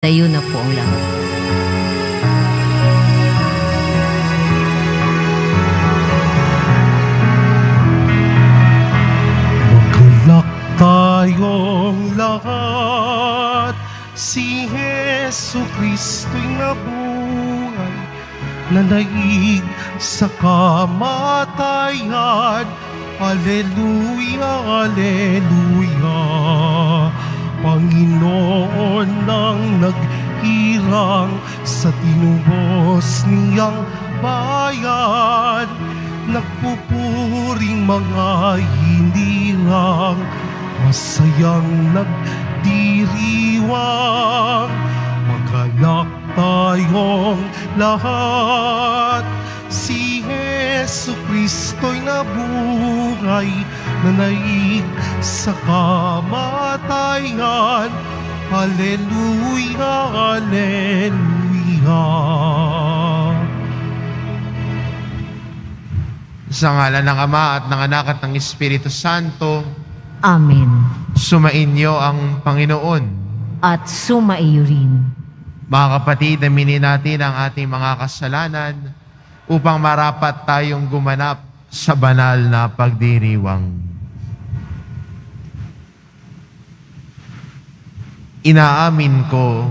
Tayo na po ang lahat. Magalak tayong lahat. Si Yesu Kristo'y nabuhay Nanaig sa kamatayan. Aleluya, Aleluya Panginoon ng naghirang Sa tinubos niyang bayan. Nagpupuring mga hindi lang Masayang nagdiriwang. Magalak tayong lahat. Si Yesu Kristo'y nabuhay Nanaig sa kamatayan Hallelujah, Hallelujah Sa ngalan ng Ama at ng Anak at ng Espiritu Santo, Amen. sumainyo ang Panginoon. At sumaiyo rin. Mga kapatid, aminin natin ang ating mga kasalanan upang marapat tayong gumanap sa banal na pagdiriwang. Inaamin ko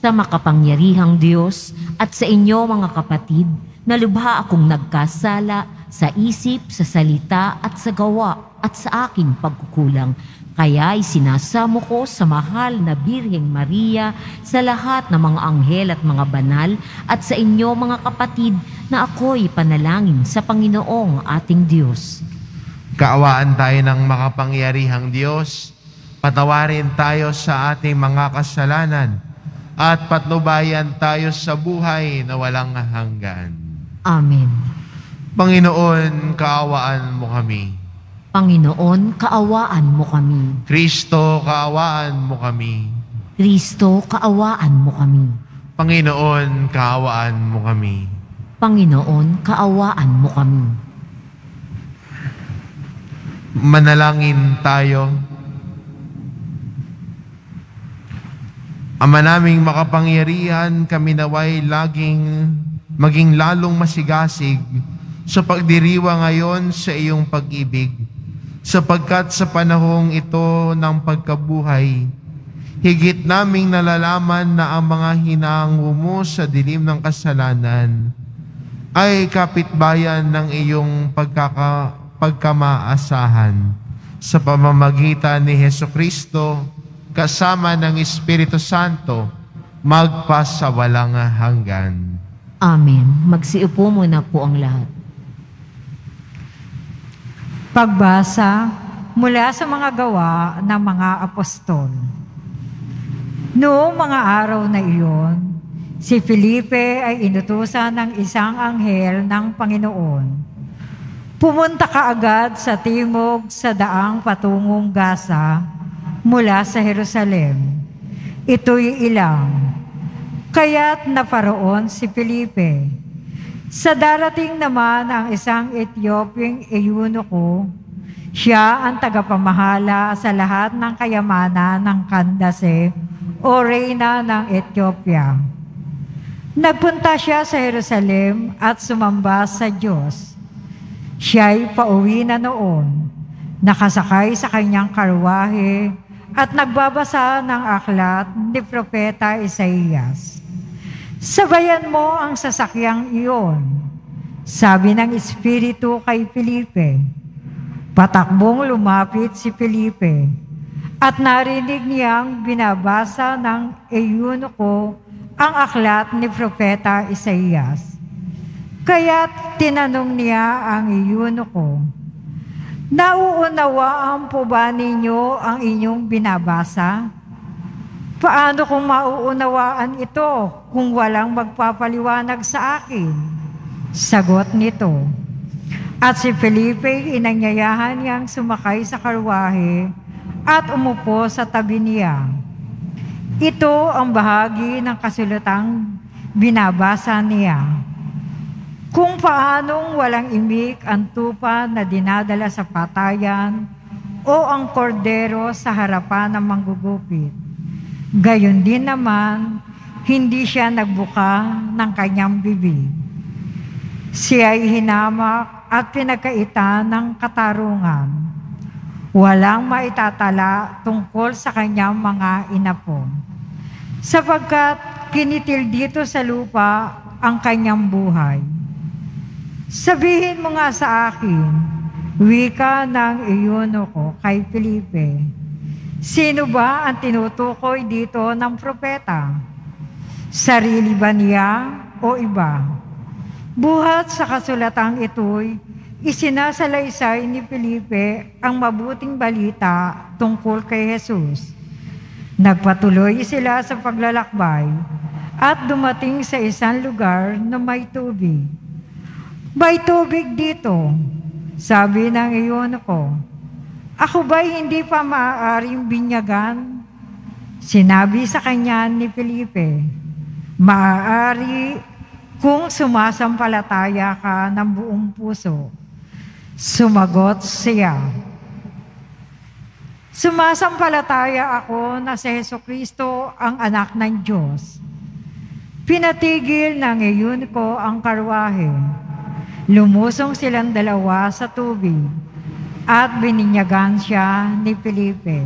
Sa makapangyarihang Diyos at sa inyo mga kapatid, na lubha akong nagkasala sa isip, sa salita at sa gawa at sa aking pagkukulang. Kaya isinasamo ko sa mahal na Birheng Maria, sa lahat ng mga anghel at mga banal, at sa inyo mga kapatid, na ako'y panalangin sa Panginoong ating Diyos. Kaawaan tayo ng makapangyarihang Diyos. Patawarin tayo sa ating mga kasalanan at patnubayan tayo sa buhay na walang hanggan. Amen. Panginoon, kaawaan mo kami. Panginoon, kaawaan mo kami. Kristo, kaawaan mo kami. Kristo, kaawaan mo kami. Panginoon, kaawaan mo kami. Panginoon, kaawaan mo kami. Manalangin tayo. Ama naming makapangyarihan, kami naway laging maging lalong masigasig sa pagdiriwa ngayon sa iyong pag-ibig. Sapagkat sa panahong ito ng pagkabuhay, higit naming nalalaman na ang mga hinango mo sa dilim ng kasalanan ay kapitbayan ng iyong pagkaka, pagkamaasahan sa pamamagitan ni Heso Kristo kasama ng Espiritu Santo magpasawalang hanggan. Amen. Magsiupo muna po ang lahat. Pagbasa mula sa mga gawa ng mga apostol. Noong mga araw na iyon, si Felipe ay inutusan ng isang anghel ng Panginoon. Pumunta ka agad sa timog sa daang patungong Gaza mula sa Jerusalem. Ito'y ilang. Kaya't naparoon si Felipe. Sa darating naman ang isang Ethiopiang eunuko, siya ang tagapamahala sa lahat ng kayamanan ng Kandase o Reyna ng Ethiopia. Nagpunta siya sa Jerusalem at sumamba sa Diyos. Siya'y pauwi na noon, nakasakay sa kanyang karwahe at nagbabasa ng aklat ni Propeta Isaías. Sabayan mo ang sasakyang iyon, sabi ng Espiritu kay Felipe. Patakbong lumapit si Felipe at narinig niyang binabasa ng eunuko ang aklat ni Propeta Isaías. Kaya't tinanong niya ang eunuko, Nauunawaan po ba ninyo ang inyong binabasa? Paano kung mauunawaan ito kung walang magpapaliwanag sa akin? Sagot nito. At si Felipe inanyayahan niyang sumakay sa karwahe at umupo sa tabi niya. Ito ang bahagi ng kasulatang binabasa niya. Kung paanong walang imik ang tupa na dinadala sa patayan o ang kordero sa harapan ng manggugupit. Gayon din naman, hindi siya nagbuka ng kanyang bibig. Siya ay hinamak at pinagkaitan ng katarungan. Walang maitatala tungkol sa kanyang mga inapo. Sapagkat kinitil dito sa lupa ang kanyang buhay. Sabihin mo nga sa akin, wika ng iyono ko kay Felipe, sino ba ang tinutukoy dito ng propeta? Sarili ba niya o iba? Buhat sa kasulatang ito'y isinasalaysay ni Felipe ang mabuting balita tungkol kay Jesus. Nagpatuloy sila sa paglalakbay at dumating sa isang lugar na may tubig. May tubig dito, sabi ng iyon ko. Ako ba'y hindi pa maaaring binyagan? Sinabi sa kanya ni Felipe, maaari kung sumasampalataya ka ng buong puso. Sumagot siya, Sumasampalataya ako na si Heso Kristo ang anak ng Diyos. Pinatigil ng iyon ko ang karwahe. Lumusong silang dalawa sa tubig at bininyagan siya ni Felipe.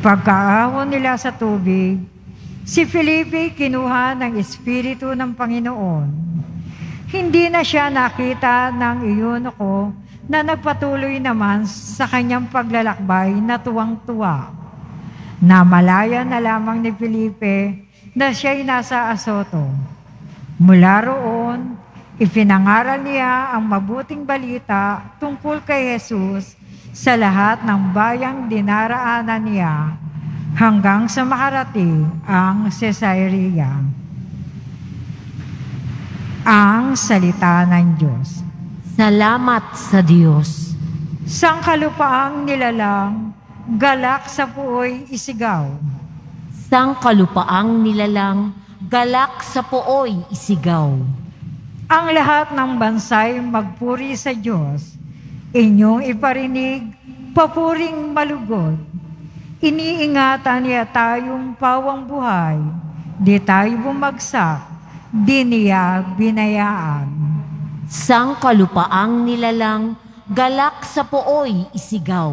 Pagkaahon nila sa tubig, si Felipe kinuha ng Espiritu ng Panginoon. Hindi na siya nakita ng iyon ko na nagpatuloy naman sa kanyang paglalakbay na tuwang-tuwa. Namalaya na lamang ni Felipe na siya'y nasa Asoto. Mula roon, ipinangaral niya ang mabuting balita tungkol kay Jesus sa lahat ng bayang dinaraanan niya hanggang sa makarating ang Caesarea. Ang salita ng Diyos. Salamat sa Diyos. Sangkalupaang nilalang, galak sa puoy isigaw. Sang kalupaang nilalang, galak sa pooy isigaw. Ang lahat ng bansay magpuri sa Diyos. Inyong iparinig, papuring malugod. Iniingatan niya tayong pawang buhay. Di tayo bumagsak, di niya binayaan. Sang kalupaang nilalang, galak sa pooy isigaw.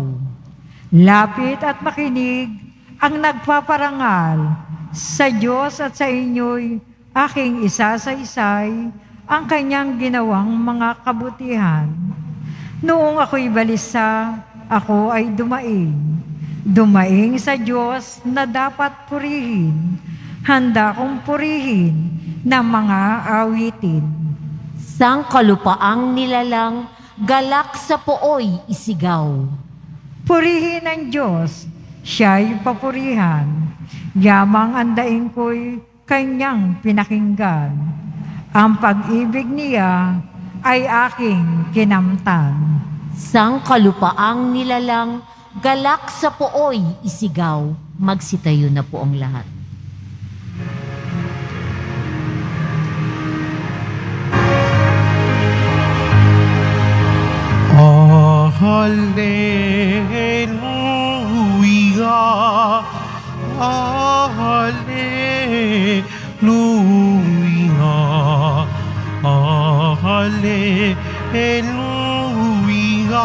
Lapit at makinig ang nagpaparangal sa Diyos at sa inyo'y aking isa-sa-isay ang kanyang ginawang mga kabutihan. Noong ako'y balisa, ako ay dumaing. Dumaing sa Diyos na dapat purihin. Handa kong purihin ng mga awitin. Sang kalupaang nilalang, galak sa pooy isigaw. Purihin ang Diyos, siya'y papurihan. Yamang ang daing ko'y kanyang pinakinggan. Ang pag-ibig niya ay aking kinamtan. Sang kalupaang nilalang, galak sa pooy isigaw. Magsitayo na po ang lahat. Ah, Hallelujah. Hallelujah.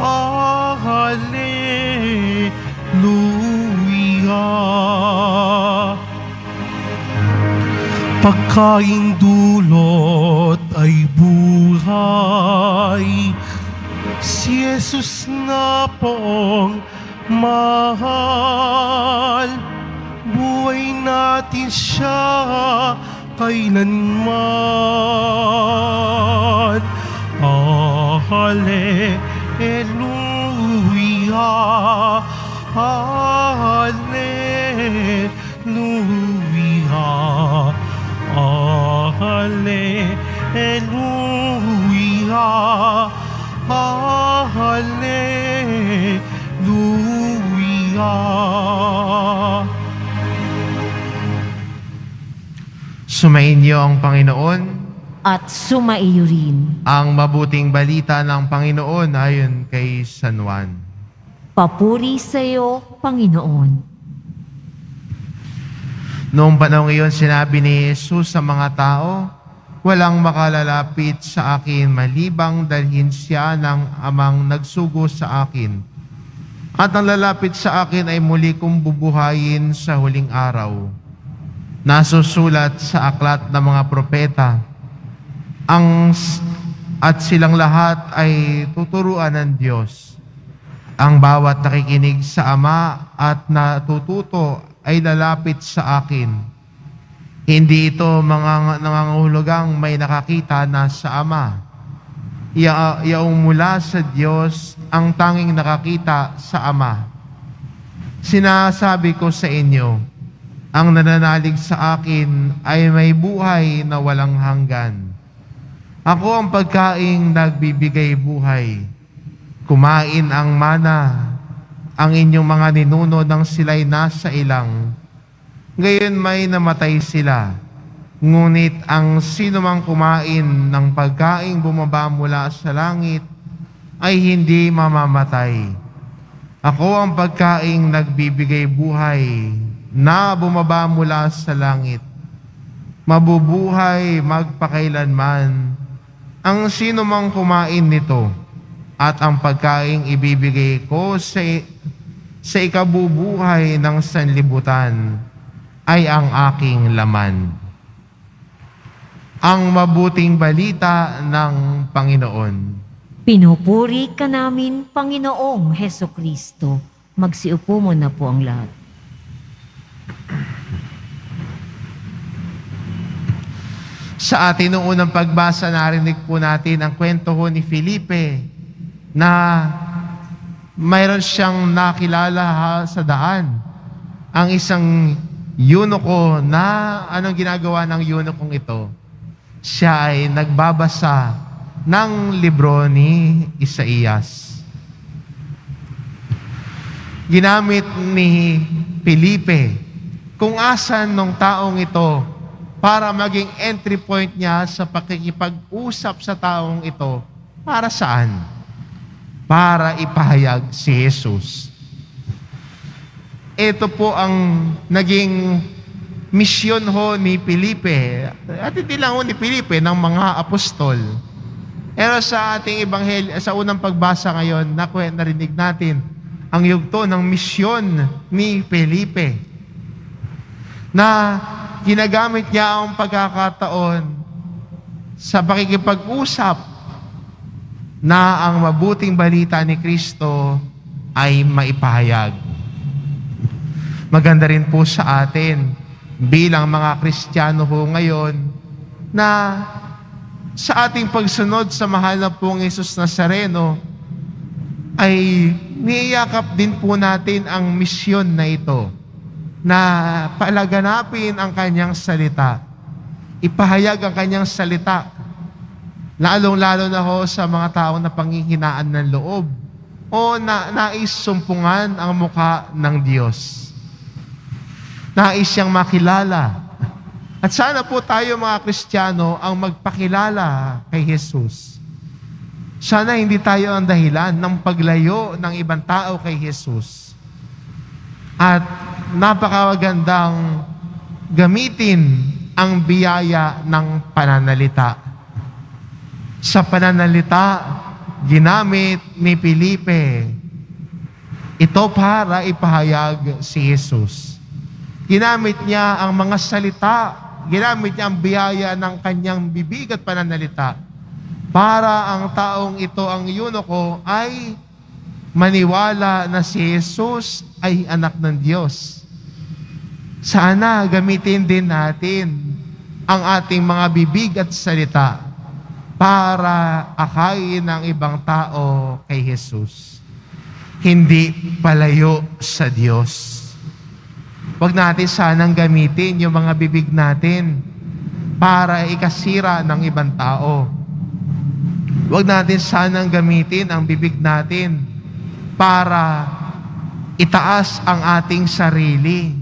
Ah, Hallelujah. Pagkaing dulot ay buhay. Si Jesus na pong mahal. Buhay natin siya kailanman. Ah, Hallelujah. Ah, Hallelujah. Ah, Hallelujah. Ah, Hallelujah. Sumainyo ang Panginoon, At sumaiyo rin. ang mabuting balita ng Panginoon ayon kay San Juan. Papuri sa iyo, Panginoon. Noong panahon iyon, sinabi ni Jesus sa mga tao, Walang makalalapit sa akin malibang dalhin siya ng amang nagsugo sa akin. At ang lalapit sa akin ay muli kong bubuhayin sa huling araw. Nasusulat sa aklat ng mga propeta, ang at silang lahat ay tuturuan ng Diyos. Ang bawat nakikinig sa Ama at natututo ay lalapit sa akin. Hindi ito mga nangangahulugang may nakakita na sa Ama. Yaong mula sa Diyos ang tanging nakakita sa Ama. Sinasabi ko sa inyo, ang nananalig sa akin ay may buhay na walang hanggan. Ako ang pagkaing nagbibigay buhay. Kumain ang mana, ang inyong mga ninuno nang sila'y nasa ilang ngayon may namatay sila. Ngunit ang sino mang kumain ng pagkaing bumaba mula sa langit ay hindi mamamatay. Ako ang pagkaing nagbibigay buhay na bumaba mula sa langit. Mabubuhay magpakailanman ang sino mang kumain nito at ang pagkaing ibibigay ko sa, sa ikabubuhay ng sanlibutan ay ang aking laman. Ang mabuting balita ng Panginoon. Pinupuri ka namin, Panginoong Heso Kristo. Magsiupo mo na po ang lahat. Sa atin noong unang pagbasa, narinig po natin ang kwento ho ni Felipe na mayroon siyang nakilala ha, sa daan. Ang isang eunuko na anong ginagawa ng eunukong ito? Siya ay nagbabasa ng libro ni Isaías. Ginamit ni Felipe kung asan ng taong ito para maging entry point niya sa pakikipag-usap sa taong ito. Para saan? Para ipahayag si Jesus ito po ang naging misyon ho ni Felipe. At hindi lang ho ni Felipe, ng mga apostol. Pero sa ating ebanghel, sa unang pagbasa ngayon, naku, narinig natin ang yugto ng misyon ni Felipe na ginagamit niya ang pagkakataon sa pakikipag-usap na ang mabuting balita ni Kristo ay maipahayag. Maganda rin po sa atin bilang mga Kristiyano ho ngayon na sa ating pagsunod sa mahal na pong Isus Nazareno ay niyakap din po natin ang misyon na ito na palaganapin ang kanyang salita. Ipahayag ang kanyang salita lalong-lalo na ho sa mga taong na panghihinaan ng loob o na nais sumpungan ang muka ng Diyos. Nais siyang makilala. At sana po tayo mga Kristiyano ang magpakilala kay Jesus. Sana hindi tayo ang dahilan ng paglayo ng ibang tao kay Jesus. At napakagandang gamitin ang biyaya ng pananalita. Sa pananalita, ginamit ni Felipe ito para ipahayag si Jesus. Ginamit niya ang mga salita, ginamit niya ang biyaya ng kanyang bibig at pananalita para ang taong ito, ang ko, ay maniwala na si Jesus ay anak ng Diyos. Sana gamitin din natin ang ating mga bibig at salita para akayin ng ibang tao kay Jesus. Hindi palayo sa Diyos. Huwag natin sanang gamitin yung mga bibig natin para ikasira ng ibang tao. Huwag natin sanang gamitin ang bibig natin para itaas ang ating sarili.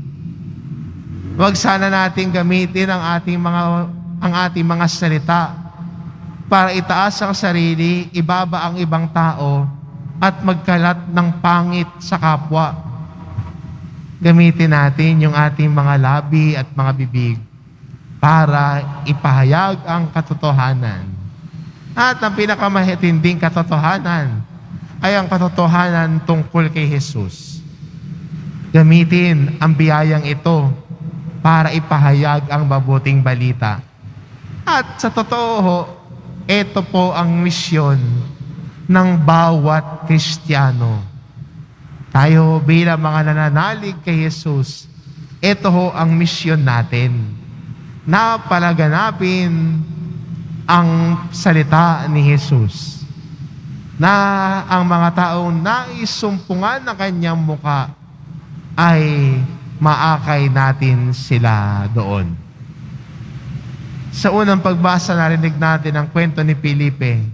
Huwag sana natin gamitin ang ating mga ang ating mga salita para itaas ang sarili, ibaba ang ibang tao at magkalat ng pangit sa kapwa gamitin natin yung ating mga labi at mga bibig para ipahayag ang katotohanan. At ang pinakamatinding katotohanan ay ang katotohanan tungkol kay Jesus. Gamitin ang biyayang ito para ipahayag ang mabuting balita. At sa totoo, ito po ang misyon ng bawat Kristiyano. Tayo bilang mga nananalig kay Jesus, ito ho ang misyon natin na palaganapin ang salita ni Jesus na ang mga taong naisumpungan ng kanyang muka ay maakay natin sila doon. Sa unang pagbasa, narinig natin ang kwento ni Felipe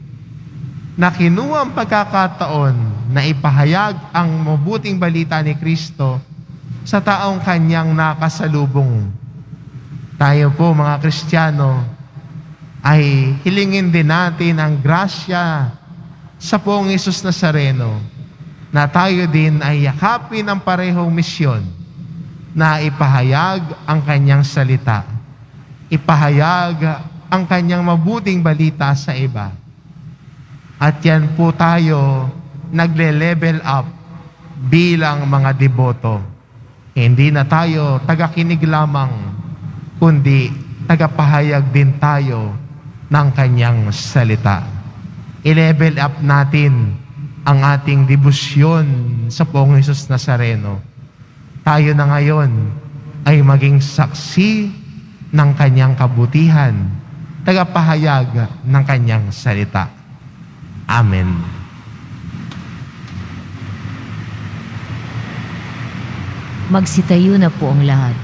na kinuha ang pagkakataon na ipahayag ang mabuting balita ni Kristo sa taong kanyang nakasalubong. Tayo po mga Kristiyano ay hilingin din natin ang grasya sa poong Isus Nazareno na tayo din ay yakapin ang parehong misyon na ipahayag ang kanyang salita. Ipahayag ang kanyang mabuting balita sa iba. At yan po tayo nagle-level up bilang mga deboto. Hindi na tayo tagakinig lamang, kundi tagapahayag din tayo ng kanyang salita. I-level up natin ang ating debosyon sa Poong Jesus Nazareno. Tayo na ngayon ay maging saksi ng kanyang kabutihan, tagapahayag ng kanyang salita. Amen. Magsitayo na po ang lahat.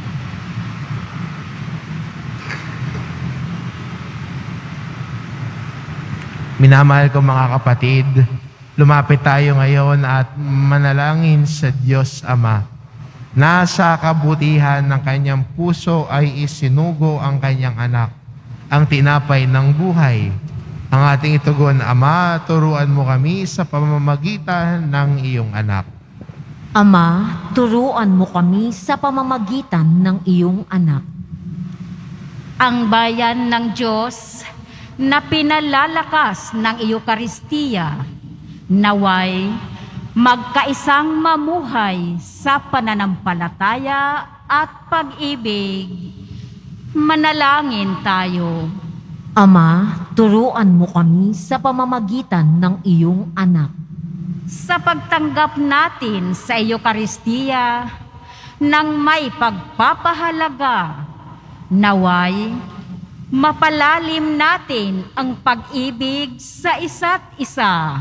Minamahal ko mga kapatid, lumapit tayo ngayon at manalangin sa Diyos Ama. Nasa kabutihan ng kanyang puso ay isinugo ang kanyang anak, ang tinapay ng buhay. Ang ating itugon, Ama, turuan mo kami sa pamamagitan ng iyong anak. Ama, turuan mo kami sa pamamagitan ng iyong anak. ang bayan ng Diyos na pinalalakas ng Eukaristiya, naway magkaisang mamuhay sa pananampalataya at pag-ibig. Manalangin tayo. Ama, turuan mo kami sa pamamagitan ng iyong anak. sa pagtanggap natin sa Eukaristiya ng may pagpapahalaga, naway mapalalim natin ang pag-ibig sa isa't isa.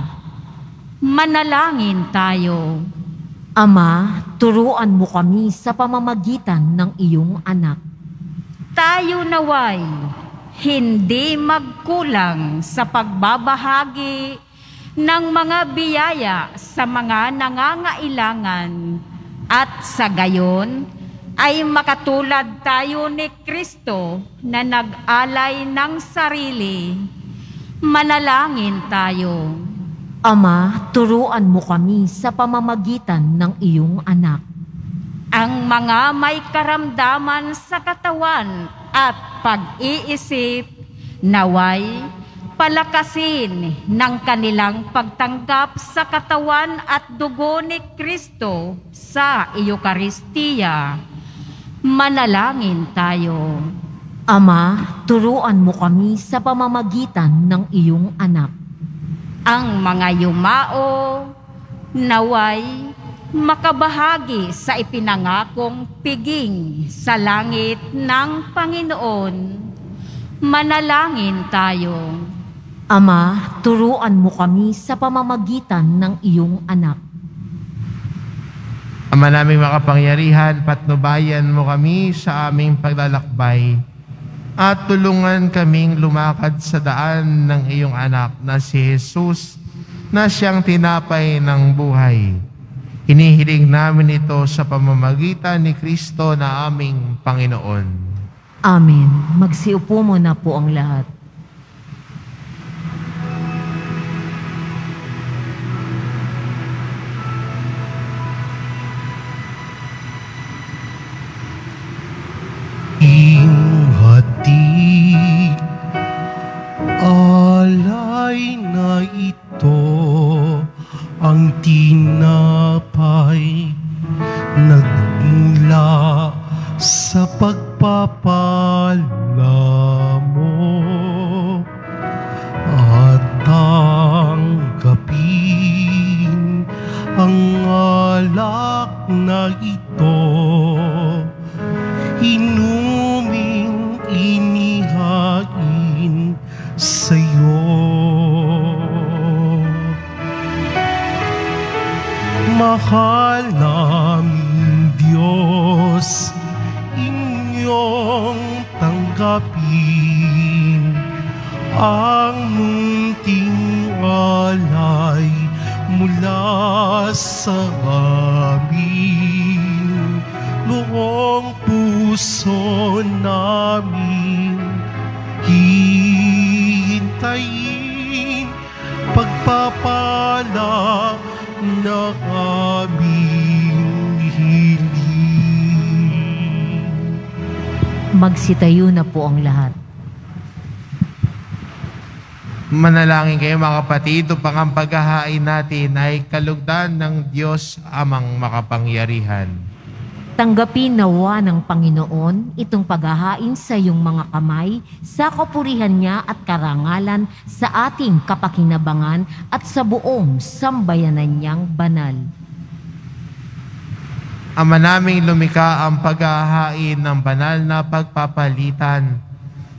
Manalangin tayo. Ama, turuan mo kami sa pamamagitan ng iyong anak. Tayo naway hindi magkulang sa pagbabahagi ng mga biyaya sa mga nangangailangan at sa gayon ay makatulad tayo ni Kristo na nag-alay ng sarili. Manalangin tayo. Ama, turuan mo kami sa pamamagitan ng iyong anak. ang mga may karamdaman sa katawan at pag-iisip, naway palakasin ng kanilang pagtanggap sa katawan at dugo ni Kristo sa Eukaristiya. Manalangin tayo. Ama, turuan mo kami sa pamamagitan ng iyong anak. Ang mga yumao, naway makabahagi sa ipinangakong piging sa langit ng Panginoon. Manalangin tayo. Ama, turuan mo kami sa pamamagitan ng iyong anak. Ama naming makapangyarihan, patnubayan mo kami sa aming paglalakbay at tulungan kaming lumakad sa daan ng iyong anak na si Jesus na siyang tinapay ng buhay. Hinihiling namin ito sa pamamagitan ni Kristo na aming Panginoon. Amen. Magsiupo mo na po ang lahat. Inyong tanggapin ang munting alay mula sa amin. Noong puso namin hihintayin pagpapala na aming Magsitayo na po ang lahat. Manalangin kayo mga kapatid, upang ang paghahain natin ay kalugdan ng Diyos amang makapangyarihan. Tanggapin nawa ng Panginoon itong paghahain sa iyong mga kamay sa kapurihan niya at karangalan sa ating kapakinabangan at sa buong sambayanan niyang banal. Ama naming lumika ang paghahain ng banal na pagpapalitan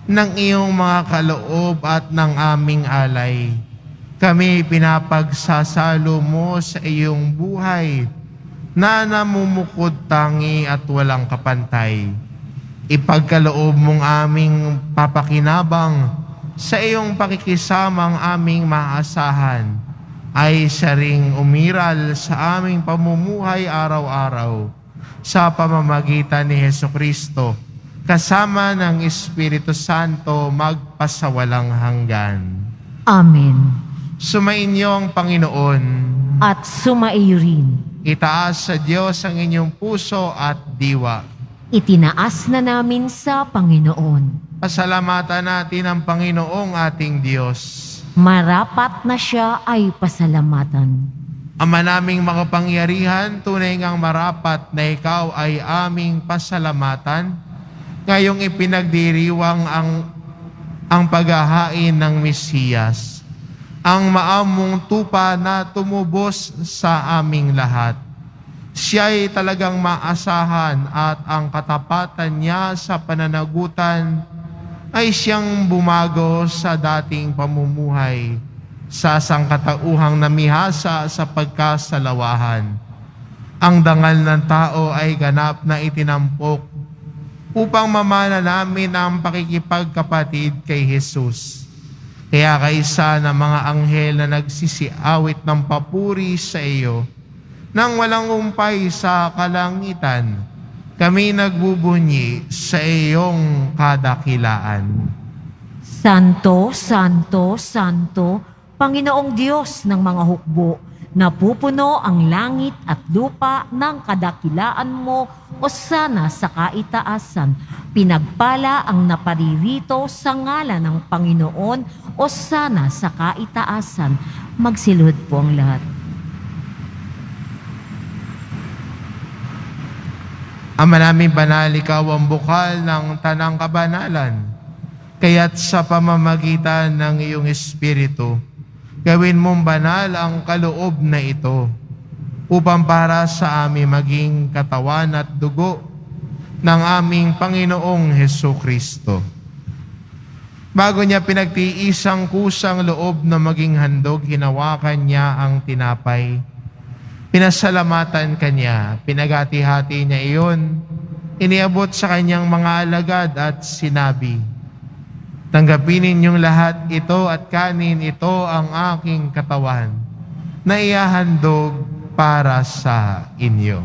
ng iyong mga kaloob at ng aming alay. Kami pinapagsasalo mo sa iyong buhay na namumukod tangi at walang kapantay. Ipagkaloob mong aming papakinabang sa iyong pakikisamang aming maasahan ay siya ring umiral sa aming pamumuhay araw-araw sa pamamagitan ni Heso Kristo kasama ng Espiritu Santo magpasawalang hanggan. Amen. Sumainyo ang Panginoon. At sumaiyo rin. Itaas sa Diyos ang inyong puso at diwa. Itinaas na namin sa Panginoon. Pasalamatan natin ang Panginoong ating Diyos. Marapat na siya ay pasalamatan. Ama naming makapangyarihan, tunay ngang marapat na ikaw ay aming pasalamatan. Ngayong ipinagdiriwang ang, ang paghahain ng Mesiyas. Ang maamong tupa na tumubos sa aming lahat. Siya ay talagang maasahan at ang katapatan niya sa pananagutan ay siyang bumago sa dating pamumuhay sa sangkatauhang namihasa sa pagkasalawahan. Ang dangal ng tao ay ganap na itinampok upang mamana namin ang pakikipagkapatid kay Jesus. Kaya kaysa ng mga anghel na nagsisiawit ng papuri sa iyo, nang walang umpay sa kalangitan, kami nagbubunyi sa iyong kadakilaan. Santo, Santo, Santo, Panginoong Diyos ng mga hukbo, napupuno ang langit at lupa ng kadakilaan mo o sana sa kaitaasan. Pinagpala ang naparirito sa ngala ng Panginoon o sana sa kaitaasan. Magsilhod po ang lahat. Ama namin banal, ikaw ang bukal ng tanang kabanalan. Kaya't sa pamamagitan ng iyong Espiritu, gawin mong banal ang kaloob na ito upang para sa amin maging katawan at dugo ng aming Panginoong Heso Kristo. Bago niya pinagtiisang kusang loob na maging handog, hinawakan niya ang tinapay. Pinasalamatan kanya, pinagati-hati niya iyon, iniabot sa kanyang mga alagad at sinabi, Tanggapin ninyong lahat ito at kanin ito ang aking katawan na ihahandog para sa inyo.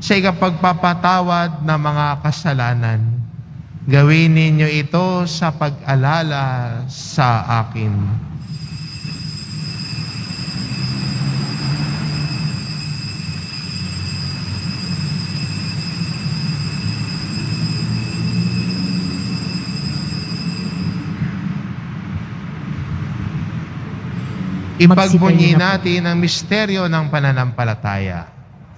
sa ikapagpapatawad ng mga kasalanan. Gawin ninyo ito sa pag-alala sa akin. Ipagbunyi natin ang misteryo ng pananampalataya.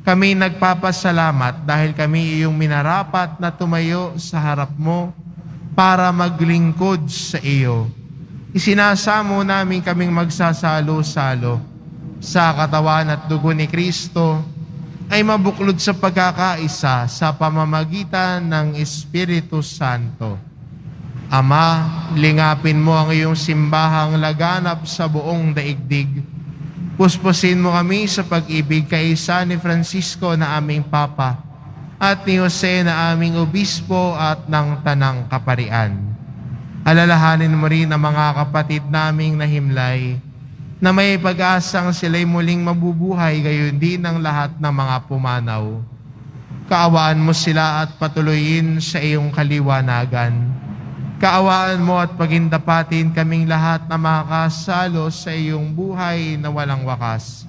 Kami nagpapasalamat dahil kami iyong minarapat na tumayo sa harap mo para maglingkod sa iyo. Isinasamo namin kaming magsasalo-salo sa katawan at dugo ni Kristo ay mabuklod sa pagkakaisa sa pamamagitan ng Espiritu Santo. Ama, lingapin mo ang iyong simbahang laganap sa buong daigdig. Puspusin mo kami sa pag-ibig kay Isa ni Francisco na aming Papa at ni Jose na aming Obispo at ng Tanang Kaparian. Alalahanin mo rin ang mga kapatid naming nahimlay na may pag-asang sila'y muling mabubuhay gayon din ang lahat ng mga pumanaw. Kaawaan mo sila at patuloyin sa iyong kaliwanagan. Kaawaan mo at pagindapatin kaming lahat na makakasalo sa iyong buhay na walang wakas.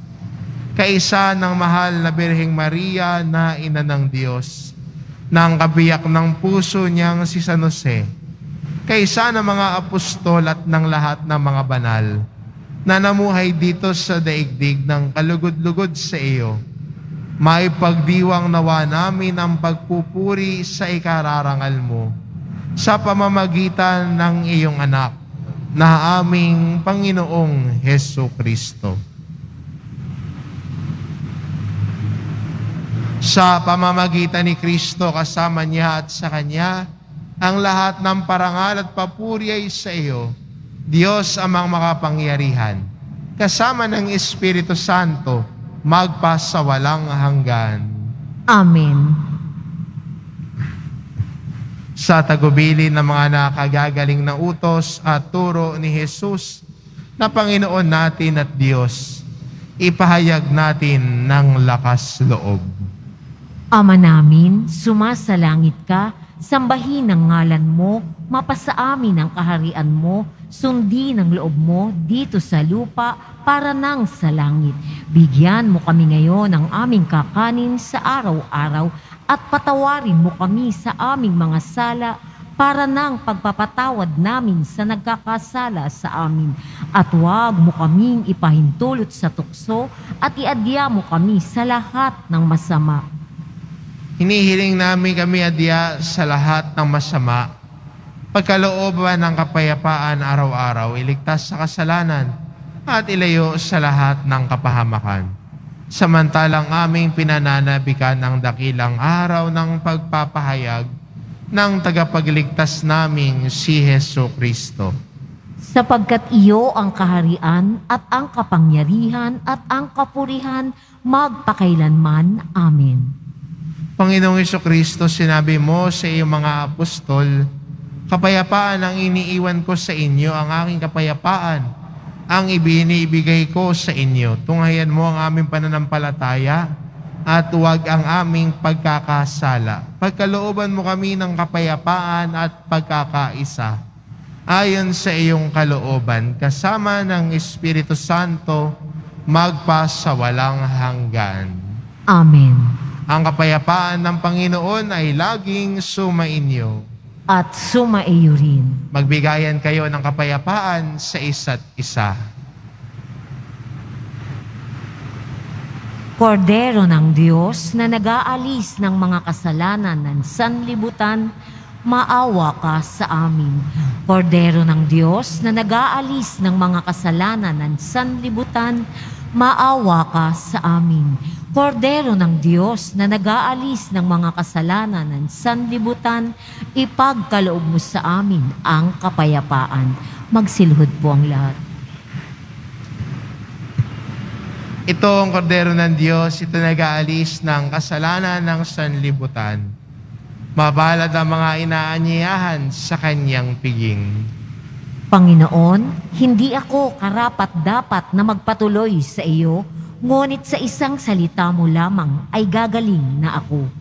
Kaisa ng mahal na Birheng Maria na ina ng Diyos, ng kabiyak ng puso niyang si San Jose, kaisa ng mga apostol at ng lahat ng mga banal, na namuhay dito sa daigdig ng kalugod-lugod sa iyo. Maipagdiwang nawa namin ang pagpupuri sa ikararangal mo sa pamamagitan ng iyong anak na aming Panginoong Heso Kristo. Sa pamamagitan ni Kristo kasama niya at sa Kanya, ang lahat ng parangal at papuri ay sa iyo, Diyos amang makapangyarihan, kasama ng Espiritu Santo, magpa sa walang hanggan. Amen. Sa tagubilin ng mga nakagagaling na utos at turo ni Jesus na Panginoon natin at Diyos, ipahayag natin ng lakas loob. Ama namin, sumasalangit ka, sambahin ang ngalan mo, mapasa amin ang kaharian mo, sundin ang loob mo dito sa lupa para nang sa langit. Bigyan mo kami ngayon ng aming kakanin sa araw-araw at patawarin mo kami sa aming mga sala para nang pagpapatawad namin sa nagkakasala sa amin. At huwag mo kaming ipahintulot sa tukso at iadya mo kami sa lahat ng masama. Hinihiling namin kami adya sa lahat ng masama, pagkalooban ng kapayapaan araw-araw, iligtas sa kasalanan, at ilayo sa lahat ng kapahamakan. Samantalang aming pinananabikan ang dakilang araw ng pagpapahayag ng tagapagligtas naming si Heso Kristo. Sapagkat iyo ang kaharian at ang kapangyarihan at ang kapurihan magpakailanman. Amen. Panginoong Heso Kristo, sinabi mo sa iyong mga apostol, Kapayapaan ang iniiwan ko sa inyo, ang aking kapayapaan ang ibinibigay ko sa inyo. Tunghayan mo ang aming pananampalataya at huwag ang aming pagkakasala. Pagkalooban mo kami ng kapayapaan at pagkakaisa. Ayon sa iyong kalooban, kasama ng Espiritu Santo, magpa sa walang hanggan. Amen. Ang kapayapaan ng Panginoon ay laging sumainyo. At sumaiyo rin. Magbigayan kayo ng kapayapaan sa isa't isa. Kordero ng Diyos na nag-aalis ng mga kasalanan ng sanlibutan, maawa ka sa amin. Kordero ng Diyos na nag-aalis ng mga kasalanan ng sanlibutan, maawa ka sa amin. Kordero ng Diyos na nag-aalis ng mga kasalanan ng sanlibutan, ipagkaloob mo sa amin ang kapayapaan. Magsilhod po ang lahat. Ito ang kordero ng Diyos, ito nag-aalis ng kasalanan ng sanlibutan. Mabalad ang mga inaanyayahan sa kanyang piging. Panginoon, hindi ako karapat dapat na magpatuloy sa iyo, ngunit sa isang salita mo lamang ay gagaling na ako.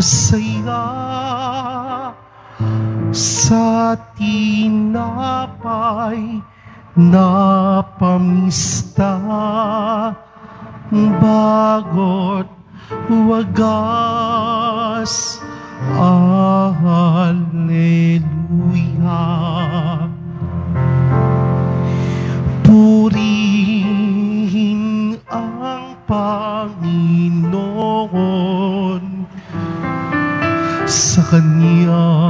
Masaya sa tinapay na pamista. Bagot wagas Alleluia. Purihin ang Panginoon sa kanyang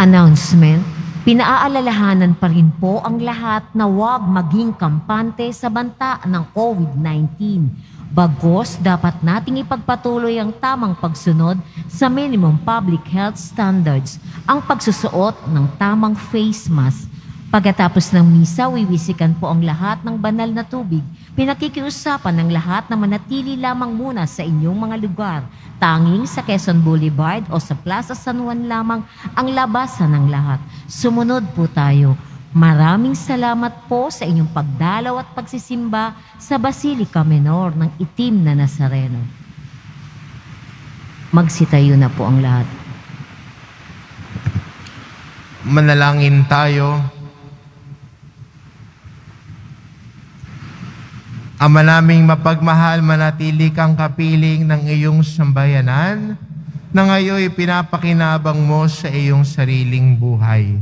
Announcement, Pinaaalalahanan pa rin po ang lahat na huwag maging kampante sa banta ng COVID-19. Bagos, dapat nating ipagpatuloy ang tamang pagsunod sa minimum public health standards, ang pagsusuot ng tamang face mask. Pagkatapos ng misa, wiwisikan po ang lahat ng banal na tubig. Pinakikiusapan ng lahat na manatili lamang muna sa inyong mga lugar. Tanging sa Quezon Boulevard o sa Plaza San Juan lamang ang labasan ng lahat. Sumunod po tayo. Maraming salamat po sa inyong pagdalaw at pagsisimba sa Basilica Menor ng Itim na Nazareno. Magsitayo na po ang lahat. Manalangin tayo. Ama naming mapagmahal, manatili kang kapiling ng iyong sambayanan na ngayon pinapakinabang mo sa iyong sariling buhay.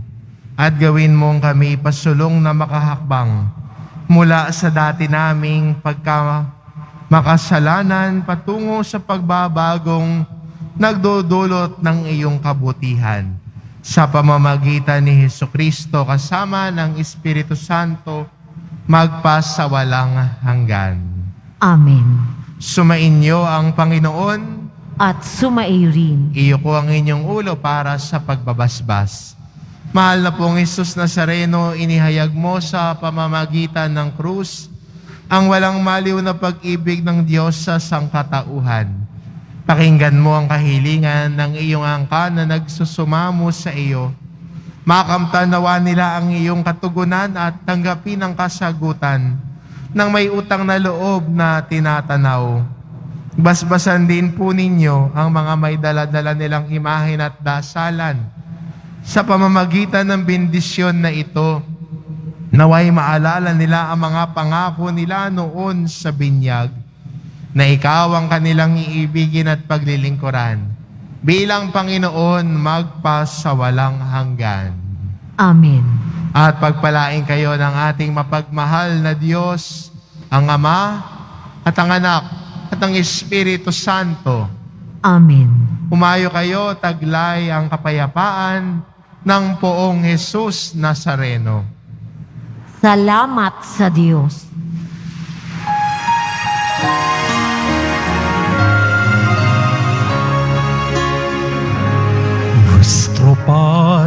At gawin mong kami pasulong na makahakbang mula sa dati naming pagka makasalanan patungo sa pagbabagong nagdudulot ng iyong kabutihan. Sa pamamagitan ni Heso Kristo kasama ng Espiritu Santo, magpasawalang hanggan. Amen. Sumainyo ang Panginoon, At sumaiyo rin. iyo ko ang inyong ulo para sa pagbabasbas. Mahal na pong Isus Nazareno, inihayag mo sa pamamagitan ng krus ang walang maliw na pag-ibig ng Diyos sa sangkatauhan. Pakinggan mo ang kahilingan ng iyong angka na nagsusumamo sa iyo. Makamtan nawa nila ang iyong katugunan at tanggapin ang kasagutan ng may utang na loob na tinatanaw. Basbasan din po ninyo ang mga may daladala nilang imahin at dasalan. Sa pamamagitan ng bendisyon na ito, naway maalala nila ang mga pangako nila noon sa binyag na ikaw ang kanilang iibigin at paglilingkuran bilang Panginoon magpasawalang hanggan. Amen. At pagpalain kayo ng ating mapagmahal na Diyos, ang Ama at ang Anak at ang Espiritu Santo. Amen. Umayo kayo, taglay ang kapayapaan ng poong Jesus Nazareno. Salamat sa Diyos.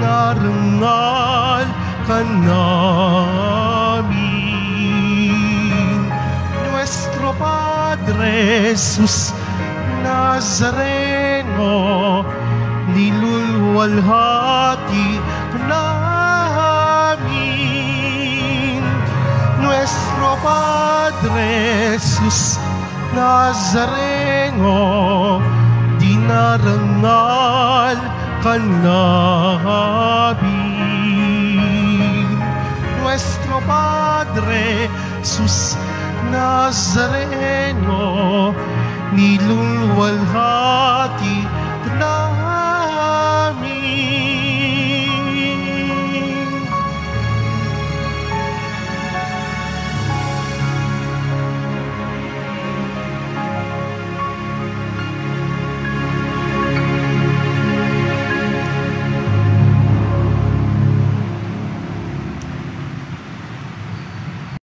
dinarangal ka namin. Nuestro Padre Jesus Nazareno, nilulwalhati namin. Nuestro Padre Jesus Nazareno, dinarangal ka namin. Nuestro Padre Jesus Nazareno, nilulwalhati namin.